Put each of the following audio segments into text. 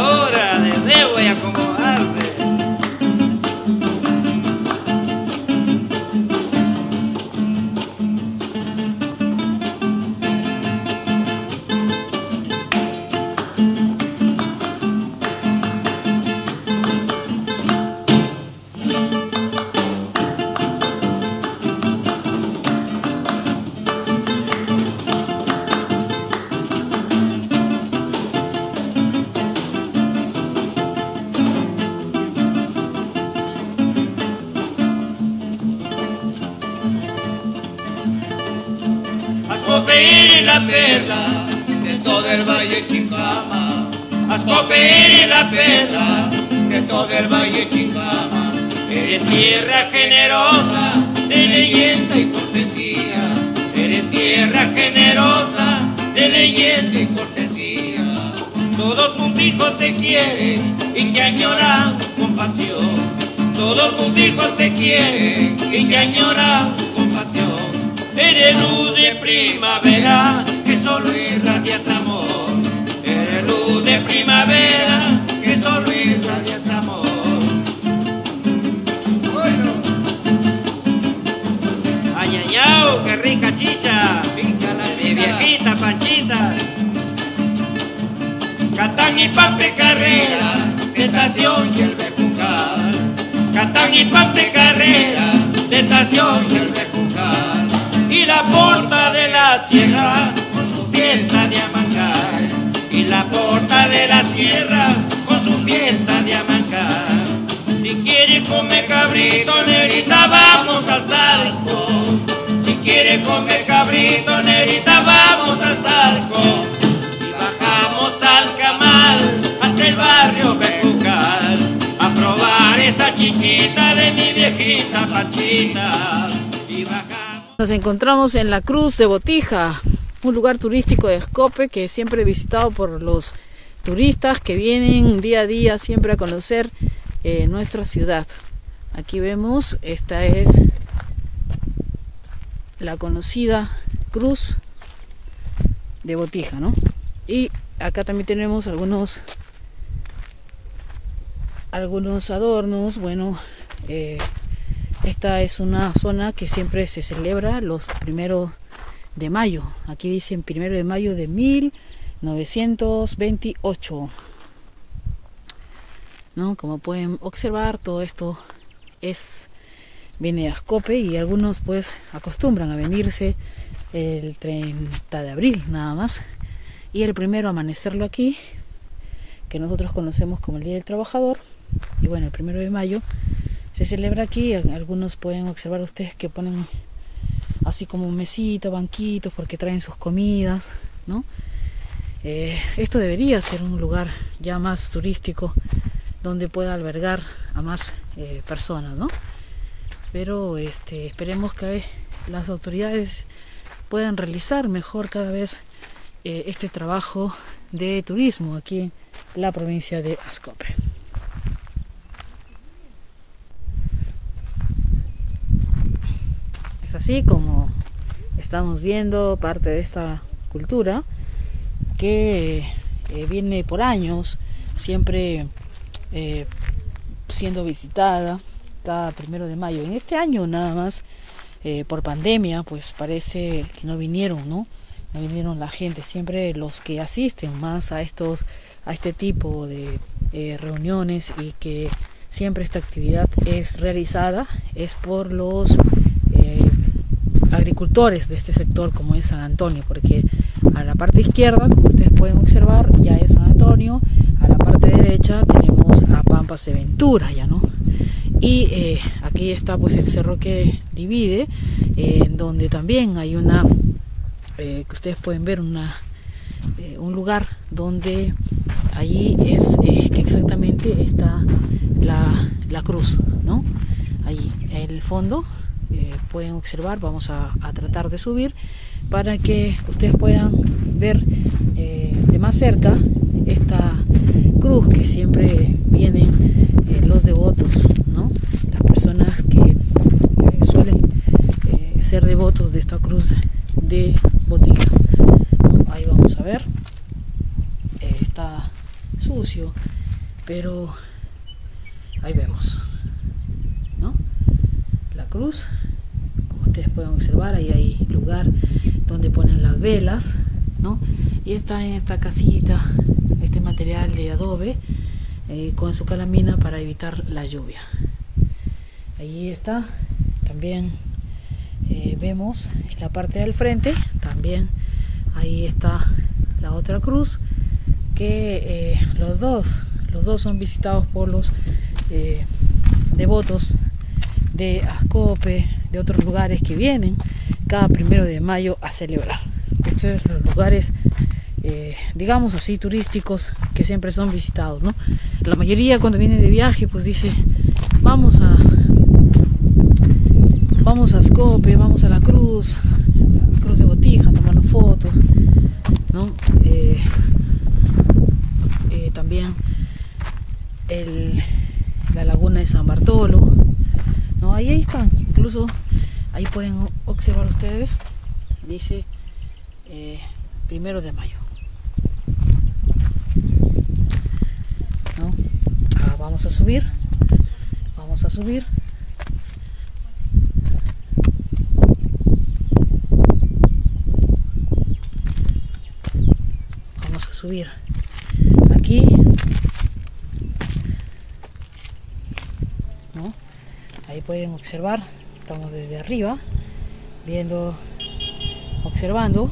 Oh. De todo el valle Chicama. Ascope eres la perla de todo el valle Chicama. Eres tierra generosa de leyenda y cortesía. Eres tierra generosa de leyenda y cortesía. Todos tus hijos te quieren y te añoran con pasión. Todos tus hijos te quieren y te añoran con pasión. Eres luz de primavera que solo irradias amor. Eres luz de primavera que solo irradias amor. Ay, ay, ay, qué rica chicha. Mi viejita Panchita. Catán y Pape Carrera, estación y el Bejucal. Catán y Pape Carrera, estación y con su fiesta de Amancar. Si quieres comer cabrito, nerita, vamos al salco. Si quieres comer cabrito, nerita, vamos al salco. Y bajamos al camal hasta el barrio Bejucal a probar esa chiquita de mi viejita Pachita. Y bajamos. Nos encontramos en la Cruz de Botija, un lugar turístico de Escope que siempre visitado por los turistas que vienen día a día siempre a conocer eh, nuestra ciudad. Aquí vemos, esta es la conocida Cruz de Botija, ¿no? Y acá también tenemos algunos algunos adornos, bueno, eh, esta es una zona que siempre se celebra los primeros de mayo. Aquí dicen primero de mayo de 1928. ¿No? Como pueden observar, todo esto es viene de Ascope y algunos pues acostumbran a venirse el 30 de abril nada más y el primero amanecerlo aquí que nosotros conocemos como el Día del Trabajador y bueno el primero de mayo se celebra aquí algunos pueden observar ustedes que ponen así como mesita banquitos porque traen sus comidas no Eh, esto debería ser un lugar ya más turístico donde pueda albergar a más eh, personas no pero este, esperemos que las autoridades puedan realizar mejor cada vez eh, este trabajo de turismo aquí en la provincia de Ascope. Es así como estamos viendo parte de esta cultura que eh, viene por años, siempre eh, siendo visitada cada primero de mayo. En este año nada más, eh, por pandemia, pues parece que no vinieron, ¿no? No vinieron la gente. Siempre los que asisten más a estos, a este tipo de reuniones y que siempre esta actividad es realizada es por los agricultores de este sector como es San Antonio, porque a la parte izquierda, como ustedes pueden observar, ya es San Antonio, a la parte derecha tenemos a Pampas de Ventura, ya no. Y eh, aquí está pues el cerro que divide, eh, donde también hay una, eh, que ustedes pueden ver una, eh, un lugar donde allí es eh, que exactamente está la, la cruz, ¿no? Allí en el fondo eh, pueden observar, vamos a, a tratar de subir para que ustedes puedan ver eh, de más cerca esta cruz que siempre vienen eh, los devotos, ¿no? Las personas que eh, suelen ser devotos de esta cruz de botija. ¿no? Ahí vamos a ver. Está sucio, pero ahí vemos, ¿no? La cruz, como ustedes pueden observar, ahí hay lugar donde ponen las velas, ¿no? Y está en esta casita, este material de adobe, eh, con su calamina para evitar la lluvia. Ahí está, también eh, vemos en la parte del frente, también ahí está la otra cruz, que eh, los dos, los dos son visitados por los devotos de Ascope, de otros lugares que vienen cada primero de mayo a celebrar. estos son los lugares, eh, digamos así, turísticos que siempre son visitados, ¿no? La mayoría cuando viene de viaje, pues dice, vamos a, vamos a Scope, vamos a la Cruz, Cruz de Botija, tomando fotos, ¿no? Eh, eh, también el, la laguna de San Bartolo, Ahí, ahí están, incluso ahí pueden observar ustedes, dice eh, primero de mayo. Ah, vamos a subir, vamos a subir. Vamos a subir aquí. ¿no? Ahí pueden observar, estamos desde arriba, viendo, observando.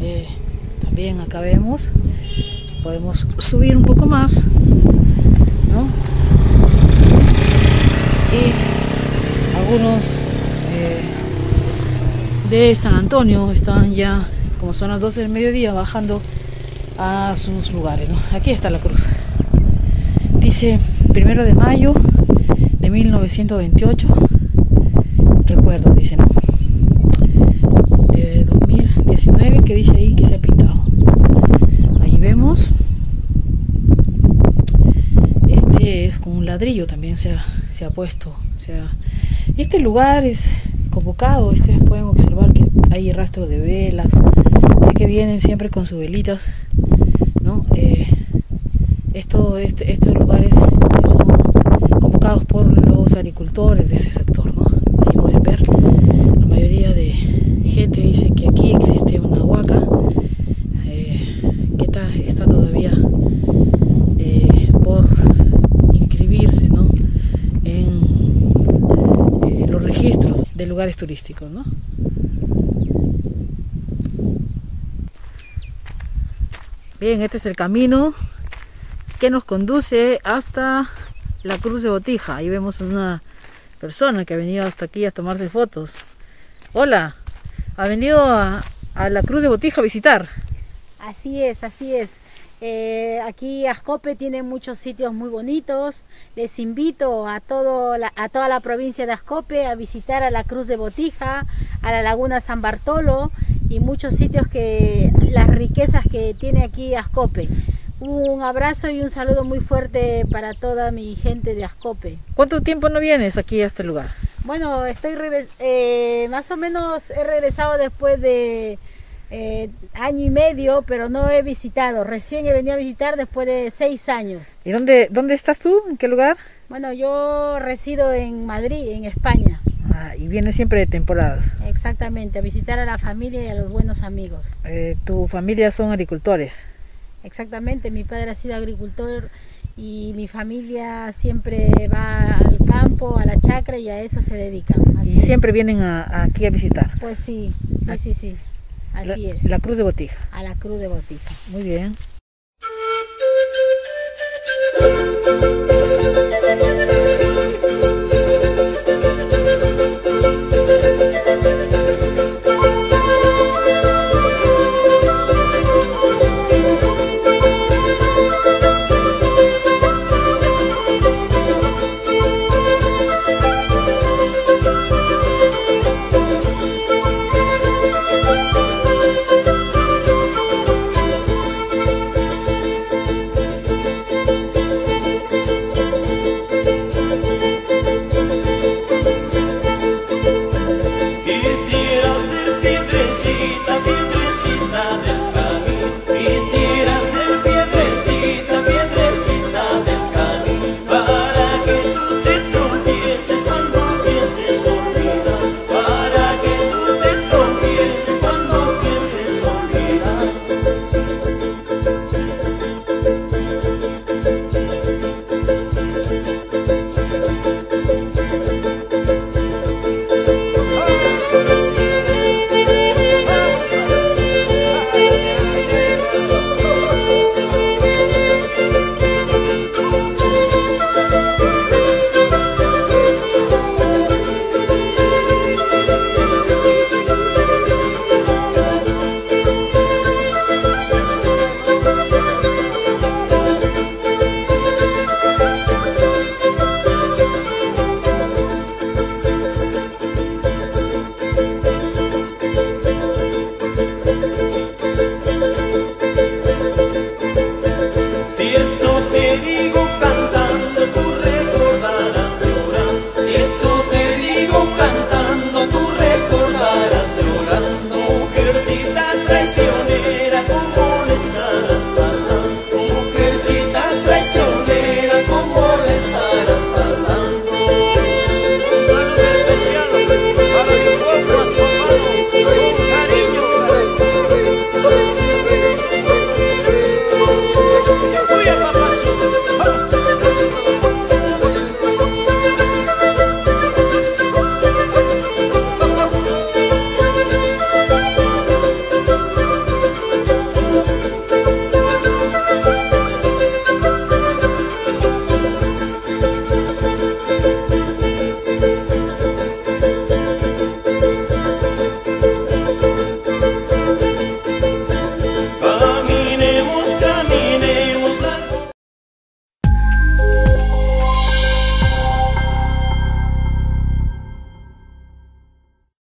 Eh, también acá vemos, podemos subir un poco más, ¿no? Y algunos eh, de San Antonio están ya, como son las 12 del mediodía, bajando a sus lugares. Aquí está la cruz. Dice primero de mayo de 1928. Recuerdo, dice, ¿no? De 2019 que dice ahí que se ha pintado. Ahí vemos. Este es con un ladrillo también se ha, se ha puesto. O sea, este lugar es convocado. Ustedes pueden observar que hay rastro de velas, de que vienen siempre con sus velitas, ¿no? Eh, esto, este, estos lugares son por los agricultores de ese sector, ¿no? Ahí pueden ver, la mayoría de gente dice que aquí existe una huaca eh, que está, está todavía eh, por inscribirse, ¿no? En eh, los registros de lugares turísticos, ¿no? Bien, este es el camino que nos conduce hasta la Cruz de Botija. Ahí vemos una persona que ha venido hasta aquí a tomarse fotos. Hola, ha venido a, la Cruz de Botija a visitar. Así es, así es. Eh, aquí Ascope tiene muchos sitios muy bonitos. Les invito a, todo a toda la provincia de Ascope a visitar a la Cruz de Botija, a la Laguna San Bartolo y muchos sitios que las riquezas que tiene aquí Ascope. Un abrazo y un saludo muy fuerte para toda mi gente de Ascope. ¿Cuánto tiempo no vienes aquí a este lugar? Bueno, estoy eh, más o menos he regresado después de eh, año y medio, pero no he visitado. Recién he venido a visitar después de seis años. ¿Y dónde, dónde estás tú? ¿En qué lugar? Bueno, yo resido en Madrid, en España. Ah, y vienes siempre de temporadas. Exactamente, a visitar a la familia y a los buenos amigos. Eh, ¿Tu familia son agricultores? Exactamente, mi padre ha sido agricultor y mi familia siempre va al campo, a la chacra y a eso se dedican. Así y es. siempre vienen a, a aquí a visitar. Pues sí, sí, sí, sí. Así la, es. La Cruz de Botija. A la Cruz de Botija. Muy bien.